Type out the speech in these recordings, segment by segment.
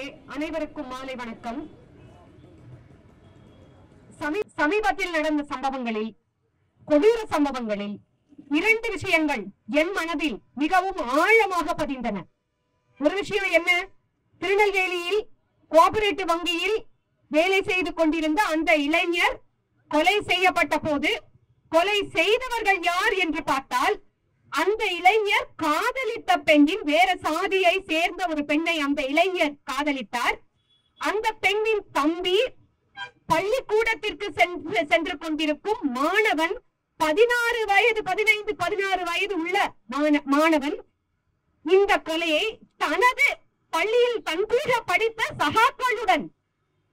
நேயர்களே அனைவருக்கும் மாலை வணக்கம். சமீபத்தில் நடந்த சம்பவங்களில் கொடூர சம்பவங்களில் இரண்டு விஷயங்கள் என் மனதில் மிகவும் ஆழமாக பதிந்தன. ஒரு விஷயம் என்ன? திருநெல்வேலியில் கோஆபரேட்டிவ் வங்கியில் வேலை செய்து கொண்டிருந்த அந்த இளைஞர் கொலை செய்யப்பட்ட போது கொலை செய்தவர்கள் யார் என்று பார்த்தால் அந்த இளைஞர் காதலித்த பெண்ணின் வேற சாதியை சேர்ந்த ஒரு பெண்ணை அந்த இளைஞர் காதலித்தார். அந்த பெண்ணின் தம்பி பள்ளிக்கூடத்திற்கு சென்று சென்று கொண்டிருக்கும் மாணவன் பதினாறு வயது பதினைந்து பதினாறு வயது உள்ள மாண- மாணவன் இந்த கொலையை தனது பள்ளியில் தன் படித்த சகாக்களுடன்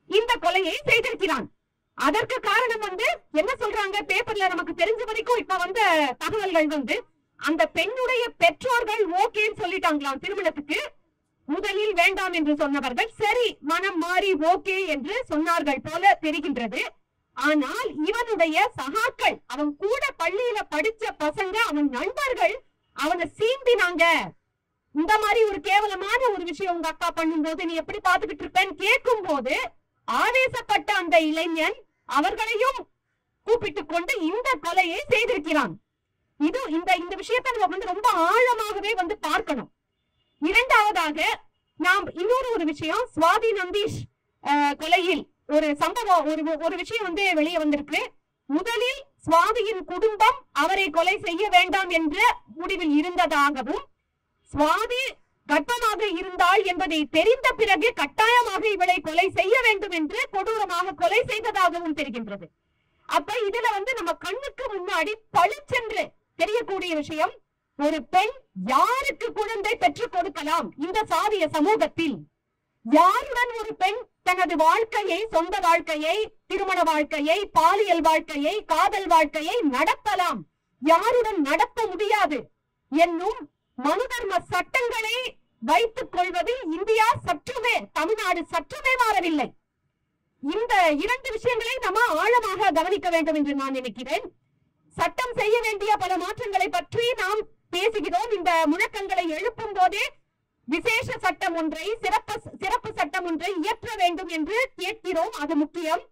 இந்த கொலையை செய்திருக்கிறான். அதற்கு காரணம் வந்து என்ன சொல்றாங்க? பேப்பர்ல நமக்கு தெரிஞ்ச வரைக்கும் இப்ப வந்த தகவல்கள் வந்து அந்த பெண்ணுடைய பெற்றோர்கள் ஓகேன்னு சொல்லிட்டாங்களாம் திருமணத்துக்கு. முதலில் வேண்டாம் என்று சொன்னவர்கள் சரி மனம் மாறி ஓகே என்று சொன்னார்கள் போல தெரிகின்றது. ஆனால் இவனுடைய சகாக்கள் அவன் கூட பள்ளியில படிச்ச பசங்க அவன் நண்பர்கள் அவனை சீண்டினாங்க. இந்த மாதிரி ஒரு கேவலமான ஒரு விஷயம் உங்க அக்கா பண்ணும்போது நீ எப்படி பாத்துக்கிட்டு இருப்பேன்னு கேட்கும் போது ஆவேசப்பட்ட அந்த இளைஞன் அவர்களையும் கூப்பிட்டு கொண்டு இந்த கொலையை செய்திருக்கிறான். இது இந்த இந்த விஷயத்தை நம்ம வந்து ரொம்ப ஆழமாகவே வந்து பார்க்கணும். இரண்டாவதாக நாம் இன்னொரு ஒரு விஷயம் சுவாதி நந்தீஷ் கொலையில் ஒரு சம்பவம் ஒரு ஒரு விஷயம் வந்து வெளியே வந்திருக்கு. முதலில் சுவாதியின் குடும்பம் அவரை கொலை செய்ய வேண்டாம் என்ற முடிவில் இருந்ததாகவும் சுவாதி கர்ப்பமாக இருந்தாள் என்பதை தெரிந்த பிறகு கட்டாயமாக இவளை கொலை செய்ய வேண்டும் என்று கொடூரமாக கொலை செய்ததாகவும் தெரிகின்றது. அப்ப இதுல வந்து நம்ம கண்ணுக்கு முன்னாடி பளிச்சென்று தெரியக்கூடிய விஷயம் ஒரு பெண் யாருக்கு குழந்தை பெற்றுக் கொடுக்கலாம் இந்த சாதிய சமூகத்தில்? யாருடன் ஒரு பெண் தனது வாழ்க்கையை சொந்த வாழ்க்கையை திருமண வாழ்க்கையை பாலியல் வாழ்க்கையை காதல் வாழ்க்கையை நடத்தலாம்? யாருடன் நடத்த முடியாது? என்னும் மனுதர்ம சட்டங்களை வைத்துக் கொள்வதில் இந்தியா சற்றுமே தமிழ்நாடு சற்றுமே மாறவில்லை. இந்த இரண்டு விஷயங்களை நம்ம ஆழமாக கவனிக்க வேண்டும் என்று நான் நினைக்கிறேன். சட்டம் செய்ய வேண்டிய பல மாற்றங்களை பற்றி நாம் பேசுகிறோம். இந்த முழக்கங்களை எழுப்பும் போதே விசேஷ சட்டம் ஒன்றை சிறப்பு சிறப்பு சட்டம் ஒன்றை இயற்ற வேண்டும் என்று கேட்கிறோம். அது முக்கியம்.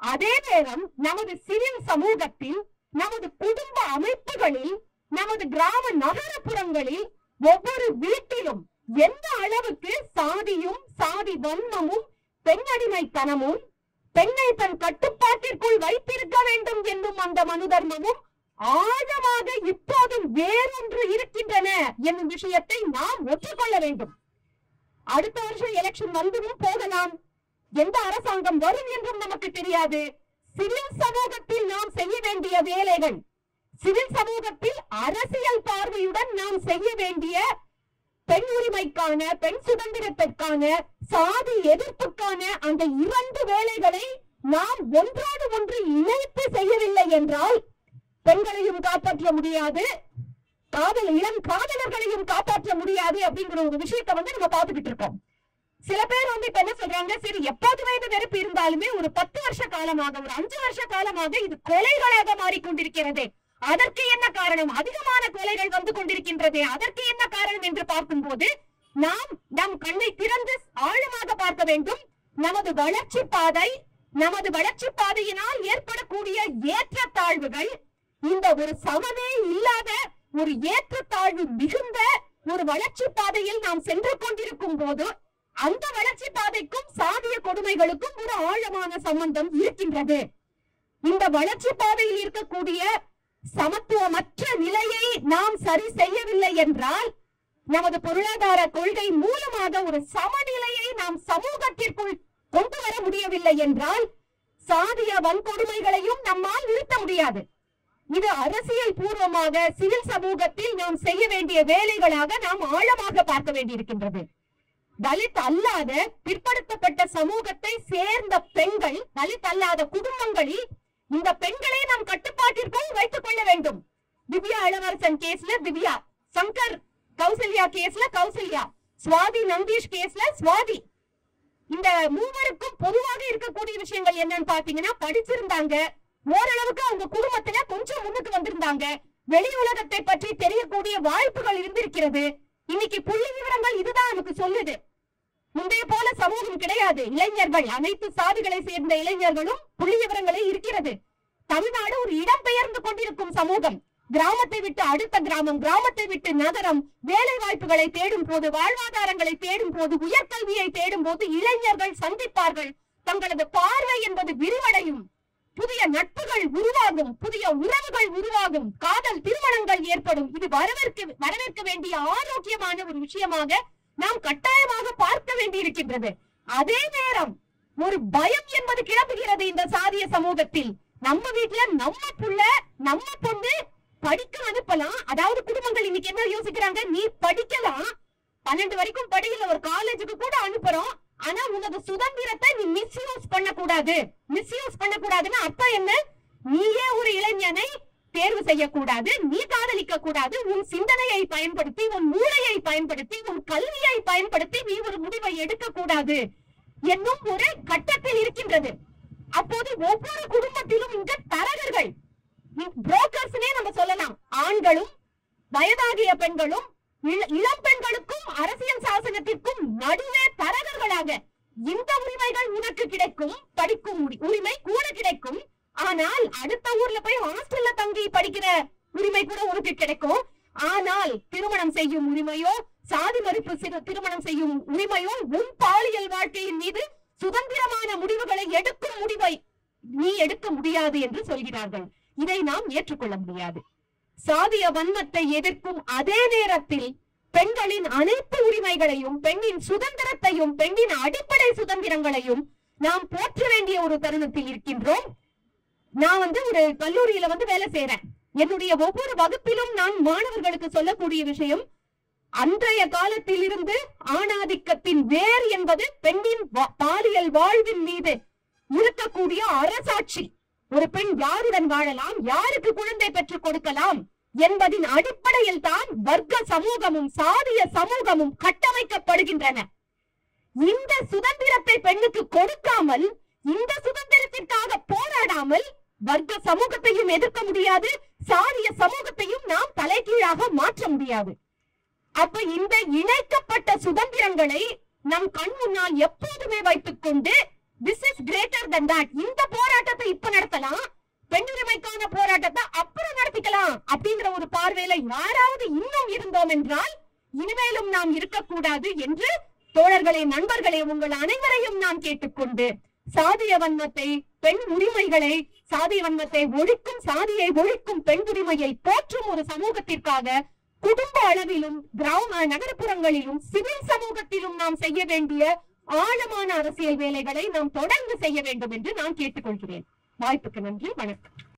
அதே நேரம் நமது சிவில் சமூகத்தில் நமது குடும்ப அமைப்புகளில் நமது கிராம நகரப்புறங்களில் ஒவ்வொரு வீட்டிலும் எந்த அளவுக்கு சாதியும் சாதி வன்மமும் பெண்ணடிமைத்தனமும் பெண்ணை தன் கட்டுப்பாட்டிற்குள் வைத்திருக்க வேண்டும் என்னும் அந்த மனு தர்மமும் ஆழமாக இப்போதும் வேறொன்று இருக்கின்றன என்னும் விஷயத்தை நாம் ஒற்றுக்கொள்ள வேண்டும். அடுத்த வருஷம் எலெக்ஷன் வந்தும் போகலாம். எந்த அரசாங்கம் வரும் என்றும் நமக்கு தெரியாது. சிவில் சமூகத்தில் நாம் செய்ய வேண்டிய வேலைகள் சிவில் சமூகத்தில் அரசியல் பார்வையுடன் நாம் செய்ய வேண்டிய பெண் உரிமைக்கான பெண் சுதந்திரத்திற்கான சாதி எதிர்ப்புக்கான அந்த இரண்டு வேலைகளை நாம் ஒன்றோடு ஒன்று இணைத்து செய்யவில்லை என்றால் பெண்களையும் காப்பாற்ற முடியாது. காதல் இளம் காதலர்களையும் காப்பாற்ற முடியாது அப்படிங்கிற ஒரு விஷயத்தை வந்து நம்ம பார்த்துக்கிட்டு இருக்கோம். சில பேர் வந்து இப்ப என்ன சொல்றாங்க? சரி எப்போதுமே இந்த வெறுப்பு இருந்தாலுமே ஒரு பத்து வருஷ காலமாக ஒரு அஞ்சு வருஷ காலமாக இது கொலைகளாக மாறிக்கொண்டிருக்கிறது. அதற்கு என்ன காரணம்? அதிகமான கொலைகள் வந்து கொண்டிருக்கின்றது. அதற்கு என்ன காரணம் என்று பார்க்கும்போது நாம் நம் கண்ணை திறந்து ஆழமாக பார்க்க வேண்டும். நமது வளர்ச்சி பாதை நமது வளர்ச்சி பாதையினால் ஏற்படக்கூடிய ஏற்றத்தாழ்வுகள் இந்த ஒரு சமமே இல்லாத ஒரு ஏற்றத்தாழ்வு மிகுந்த ஒரு வளர்ச்சி பாதையில் நாம் சென்று கொண்டிருக்கும் போது அந்த வளர்ச்சி பாதைக்கும் சாதிய கொடுமைகளுக்கும் ஒரு ஆழமான சம்பந்தம் இருக்கின்றது. இந்த வளர்ச்சி பாதையில் இருக்கக்கூடிய சமத்துவமற்ற நிலையை நாம் சரி செய்யவில்லை என்றால் நமது பொருளாதார கொள்கை மூலமாக ஒரு சமநிலையை நாம் சமூகத்திற்குள் கொண்டு வர முடியவில்லை என்றால் சாதிய வன்கொடுமைகளையும் நம்மால் நிறுத்த முடியாது. இது அரசியல் பூர்வமாக சிவில் சமூகத்தில் நாம் செய்ய வேண்டிய வேலைகளாக நாம் ஆழமாக பார்க்க வேண்டியிருக்கின்றது. தலித் அல்லாத பிற்படுத்தப்பட்ட சமூகத்தை சேர்ந்த பெண்கள் தலித் அல்லாத குடும்பங்களில் இந்த பெண்களை நாம் கட்டுப்பாட்டிற்குள் வைத்துக் கொள்ள வேண்டும். திவ்யா இளவரசன் கேஸ்ல திவ்யா சங்கர் கௌசல்யா கேஸ்ல கௌசல்யா சுவாதி நந்தீஷ் கேஸ்ல சுவாதி. இந்த மூவருக்கும் பொதுவாக இருக்கக்கூடிய விஷயங்கள் என்னன்னு பாத்தீங்கன்னா படிச்சிருந்தாங்க. ஓரளவுக்கு அவங்க குடும்பத்துல கொஞ்சம் முன்னுக்கு வந்திருந்தாங்க. வெளி உலகத்தை பற்றி தெரியக்கூடிய வாய்ப்புகள் இருந்திருக்கிறது. இன்னைக்கு புள்ளி விவரங்கள் இதுதான் நமக்கு சொல்லுது. முந்தைய போல சமூகம் கிடையாது. இளைஞர்கள் அனைத்து சாதிகளை சேர்ந்த இளைஞர்களும் புள்ளி விவரங்களே இருக்கிறது. தமிழ்நாடு ஒரு இடம்பெயர்ந்து கொண்டிருக்கும் சமூகம். கிராமத்தை விட்டு அடுத்த கிராமம் கிராமத்தை விட்டு நகரம் வேலை வாய்ப்புகளை தேடும் போது வாழ்வாதாரங்களை தேடும் போது உயர்கல்வியை தேடும் போது இளைஞர்கள் சந்திப்பார்கள். தங்களது பார்வை என்பது விரிவடையும். புதிய நட்புகள் உருவாகும் புதிய உறவுகள் உருவாகும் காதல் திருமணங்கள் ஏற்படும். இது வரவேற்க வரவேற்க வேண்டிய ஆரோக்கியமான ஒரு விஷயமாக நாம் கட்டாயமாக பார்க்க வேண்டியிருக்கின்றது. அதே நேரம் ஒரு பயம் என்பது கிளம்புகிறது இந்த சாதிய சமூகத்தில். நம்ம வீட்டுல நம்ம புள்ள நம்ம பொண்ணு படிக்க அனுப்பலாம். அதாவது குடும்பங்கள் இன்னைக்கு என்ன யோசிக்கிறாங்க? நீ படிக்கலாம். பன்னெண்டு வரைக்கும் படிக்கல ஒரு காலேஜுக்கு கூட அனுப்புறோம். ஆனா உனது சுதந்திரத்தை நீ மிஸ்யூஸ் பண்ணக்கூடாது. மிஸ்யூஸ் பண்ணக்கூடாதுன்னா அர்த்தம் என்ன? நீயே ஒரு இளைஞனை தேர்வு செய்யக்கூடாது நீ காதலிக்க கூடாது உன் சிந்தனையை பயன்படுத்தி உன் மூளையை பயன்படுத்தி உன் கல்வியை பயன்படுத்தி நீ ஒரு முடிவை எடுக்க கூடாது என்னும் ஒரு கட்டத்தில் இருக்கின்றது. அப்போது ஒவ்வொரு குடும்பத்திலும் இந்த தரகர்கள் புரோக்கர்ஸ்னே நம்ம சொல்லலாம். ஆண்களும் வயதாகிய பெண்களும் இள- இளம் பெண்களுக்கும் அரசியல் சாசனத்திற்கும் நடுவே தரகர்களாக இந்த உரிமைகள் உனக்கு கிடைக்கும் படிக்கும் உரிமை கூட கிடைக்கும். ஆனால் அடுத்த ஊர்ல போய் ஹாஸ்டல்ல தங்கி படிக்கிற உரிமை கூட உனக்கு கிடைக்கும். ஆனால் திருமணம் செய்யும் உரிமையோ சாதி மறுப்பு திருமணம் செய்யும் உரிமையோ உன் பாலியல் வாழ்க்கையின் மீது சுதந்திரமான முடிவுகளை எடுக்கும் முடிவை நீ எடுக்க முடியாது என்று சொல்கிறார்கள். இதை நாம் ஏற்றுக்கொள்ள முடியாது. சாதிய வன்மத்தை எதிர்க்கும் அதே நேரத்தில் பெண்களின் அனைத்து உரிமைகளையும் பெண்ணின் சுதந்திரத்தையும் பெண்ணின் அடிப்படை சுதந்திரங்களையும் நாம் போற்ற வேண்டிய ஒரு தருணத்தில் இருக்கின்றோம். நான் வந்து ஒரு கல்லூரியில வந்து வேலை செய்யறேன் என்னுடைய ஒவ்வொரு வகுப்பிலும் நான் மாணவர்களுக்கு சொல்லக்கூடிய விஷயம் அன்றைய காலத்தில் இருந்து ஆணாதிக்கத்தின் வேர் என்பது பெண்ணின் பாலியல் வாழ்வின் மீது இருக்கக்கூடிய அரசாட்சி. ஒரு பெண் யாருடன் வாழலாம்? யாருக்கு குழந்தை பெற்றுக் கொடுக்கலாம்? என்பதின் அடிப்படையில் தான் வர்க்க சமூகமும் சாதிய சமூகமும் கட்டமைக்கப்படுகின்றன. இந்த சுதந்திரத்தை பெண்ணுக்கு கொடுக்காமல் இந்த சுதந்திரத்திற்காக போராடாமல் வர்க்க சமூகத்தையும் எதிர்க்க முடியாது சாதிய சமூகத்தையும் நாம் தலைகீழாக மாற்ற முடியாது. அப்ப இந்த இணைக்கப்பட்ட சுதந்திரங்களை நம் கண் முன்னால் எப்போதுமே வைத்துக் கொண்டு this is greater than that இந்த போராட்டத்தை இப்ப நடத்தலாம். பெண்ணுரிமைக்கான போராட்டத்தை அப்புறம் நடத்திக்கலாம் அப்படிங்கிற ஒரு பார்வையில யாராவது இன்னும் இருந்தோம் என்றால் இனிமேலும் நாம் இருக்கக்கூடாது என்று தோழர்களே நண்பர்களே உங்கள் அனைவரையும் நான் கேட்டுக்கொண்டு சாதிய வன்மத்தை பெண் உரிமைகளை சாதிய வன்மத்தை ஒழிக்கும் சாதியை ஒழிக்கும் பெண் உரிமையை போற்றும் ஒரு சமூகத்திற்காக குடும்ப அளவிலும் கிராம நகர்ப்புறங்களிலும் சிவில் சமூகத்திலும் நாம் செய்ய வேண்டிய ஆழமான அரசியல் வேலைகளை நாம் தொடர்ந்து செய்ய வேண்டும் என்று நான் கேட்டுக்கொள்கிறேன். வாய்ப்புக்கு நன்றி வணக்கம்.